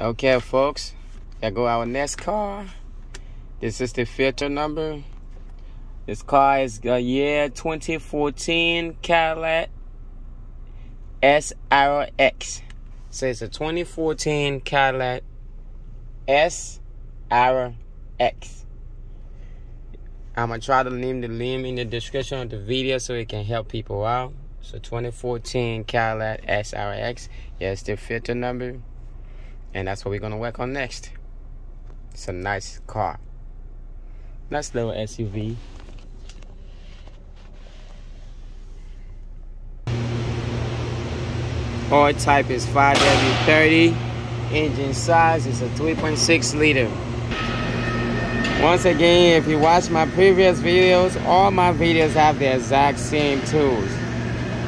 Okay, folks, there go our next car. This is the filter number. This car is a year 2014 Cadillac S X. So it's a 2014 Cadillac SRX. I'm going to try to leave the link in the description of the video so it can help people out. So 2014 Cadillac SRX. Yes, the filter number. And that's what we're gonna work on next. It's a nice car. Nice little SUV. Oil type is 5W30. Engine size is a 3.6 liter. Once again, if you watch my previous videos, all my videos have the exact same tools.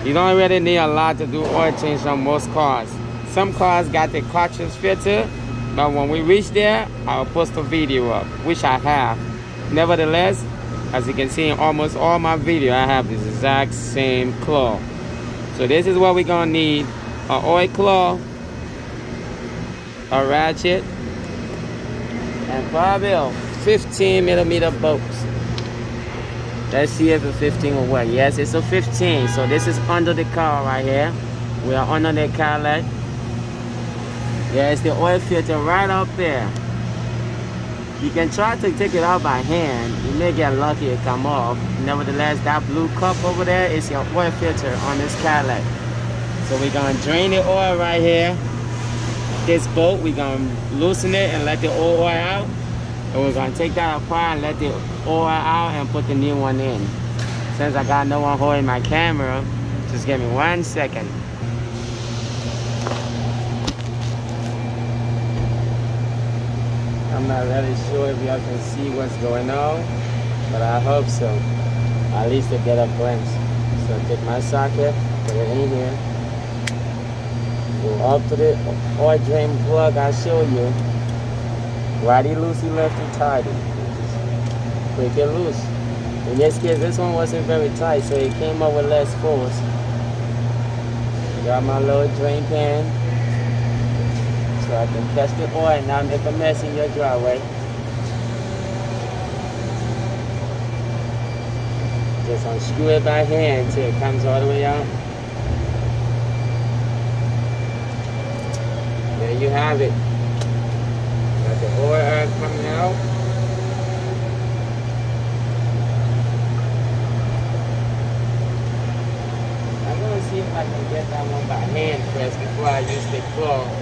You don't really need a lot to do oil change on most cars. Some cars got the cartridge filter, but when we reach there, I'll post a video up, which I have. Nevertheless, as you can see in almost all my video, I have this exact same claw. So this is what we're gonna need. An oil claw, a ratchet, and probably a 15 millimeter bolt. Let's see if a 15 will work. Yes, it's a 15. So this is under the car right here. We are under the Cadillac. Yeah, it's the oil filter right up there. You can try to take it out by hand. You may get lucky it come off. Nevertheless, that blue cup over there is your oil filter on this Cadillac. So we're gonna drain the oil right here. This bolt, we're gonna loosen it and let the old oil out. And we're gonna take that apart and let the oil out and put the new one in. Since I got no one holding my camera, just give me one second. I'm not really sure if y'all can see what's going on, but I hope so. At least to get a glimpse. So take my socket, put it in here. Go up to the oil drain plug I show you. Righty loosey, lefty tighty. Quick it loose. In this case, this one wasn't very tight, so it came up with less force. Got my little drain pan I can catch the oil and not make a mess in your driveway. Just unscrew it by hand till it comes all the way out. There you have it. Got the oil coming out. See if I can get that one by hand first before I use the claw.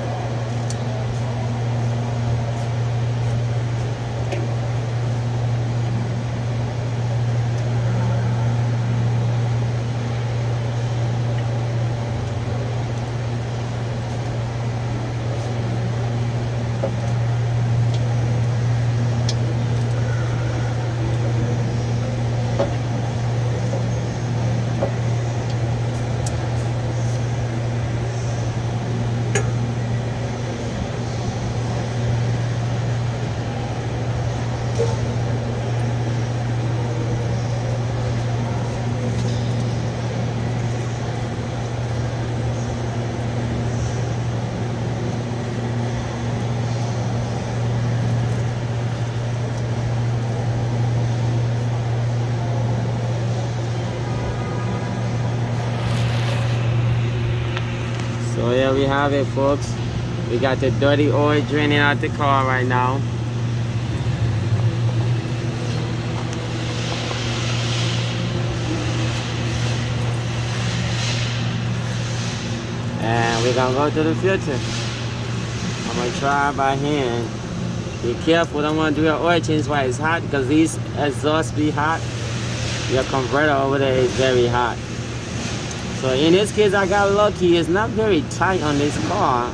So yeah, we have it folks. We got the dirty oil draining out the car right now. And we're gonna go to the filter. I'm gonna try by hand. Be careful, don't wanna do your oil change while it's hot because these exhausts be hot. Your converter over there is very hot. So in this case, I got lucky. It's not very tight on this car.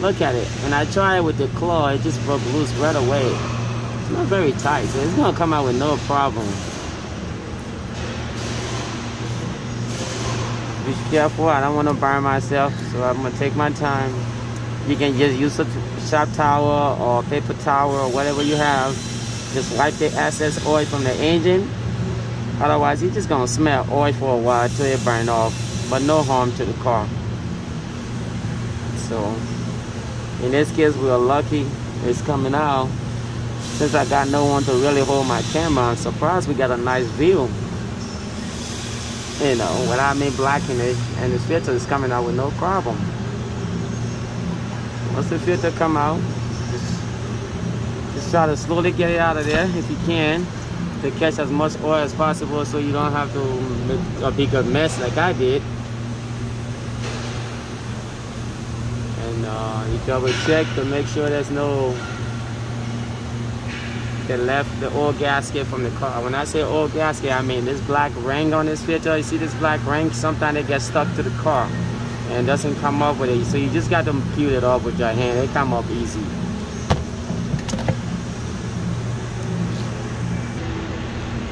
Look at it. When I tried it with the claw, it just broke loose right away. It's not very tight, so it's gonna come out with no problem. Be careful, I don't wanna burn myself, so I'm gonna take my time. You can just use a shop towel or paper towel or whatever you have. Just wipe the excess oil from the engine. Otherwise, you're just gonna smell oil for a while until it burn off but no harm to the car. So In this case, we are lucky it's coming out. Since I got no one to really hold my camera, I'm surprised we got a nice view. You know, without me blocking it, and the filter is coming out with no problem. Once the filter come out, just, just try to slowly get it out of there if you can to catch as much oil as possible so you don't have to make a bigger mess like I did. Uh, you double check to make sure there's no the left the oil gasket from the car. When I say oil gasket, I mean this black ring on this filter. You see this black ring? Sometimes it gets stuck to the car and doesn't come up with it. So you just got to peel it off with your hand. They come up easy.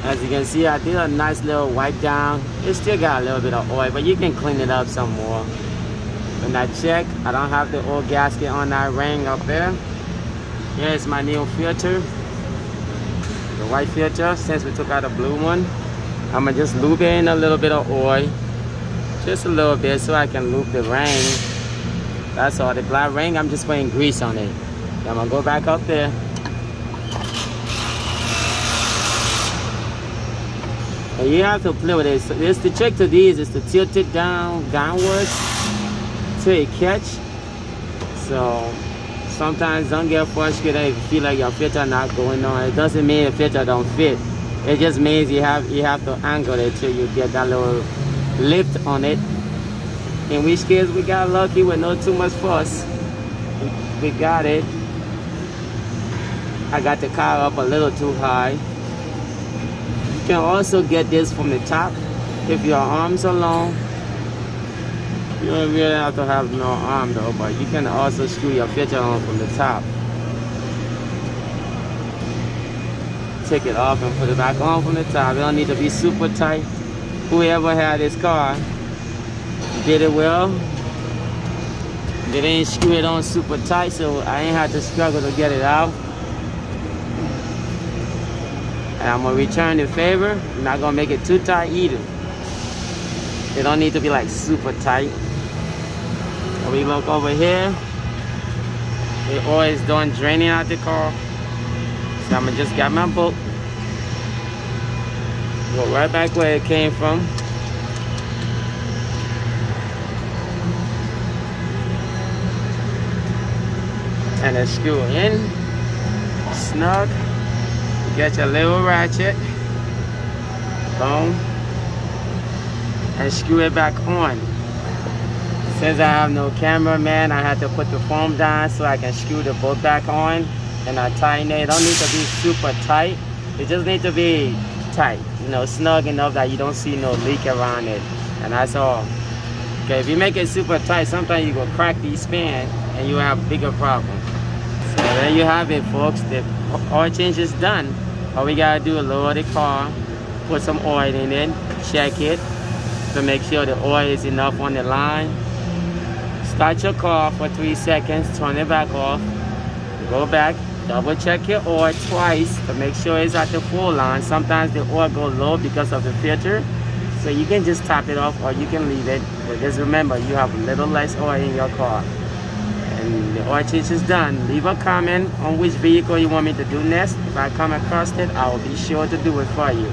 As you can see, I did a nice little wipe down. It still got a little bit of oil, but you can clean it up some more. When I check, I don't have the oil gasket on that ring up there. Here's my new filter. The white filter, since we took out the blue one. I'm gonna just lube in a little bit of oil. Just a little bit so I can loop the ring. That's all. The black ring, I'm just putting grease on it. I'm gonna go back up there. And you have to play with it. So the trick to these is to tilt it down downwards it catch. So sometimes don't get frustrated if you feel like your filter not going on. It doesn't mean your filter don't fit. It just means you have you have to angle it till you get that little lift on it. In which case we got lucky with no too much fuss. We got it. I got the car up a little too high You can also get this from the top if your arms are long. You don't really have to have no arm though, but you can also screw your filter on from the top. Take it off and put it back on from the top. It don't need to be super tight. Whoever had this car did it well. They didn't screw it on super tight, so I ain't had to struggle to get it out. And I'm gonna return the favor. I'm not gonna make it too tight either. It don't need to be like super tight. We look over here. Oil is done draining out the car. So I'm gonna just get my boat. Go right back where it came from. And then screw in, snug. Get your little ratchet, boom, and screw it back on. Since I have no cameraman, I had to put the foam down so I can screw the bolt back on and I tighten it. It don't need to be super tight. It just needs to be tight, you know, snug enough that you don't see no leak around it. And that's all. Okay, if you make it super tight, sometimes you go crack these span and you have bigger problems. So there you have it, folks. The oil change is done. All we gotta do is lower the car, put some oil in it, check it to make sure the oil is enough on the line. Start your car for three seconds, turn it back off, go back, double check your oil twice to make sure it's at the full line. Sometimes the oil goes low because of the filter. So you can just top it off or you can leave it. But just remember, you have a little less oil in your car and the oil change is done. Leave a comment on which vehicle you want me to do next. If I come across it, I will be sure to do it for you.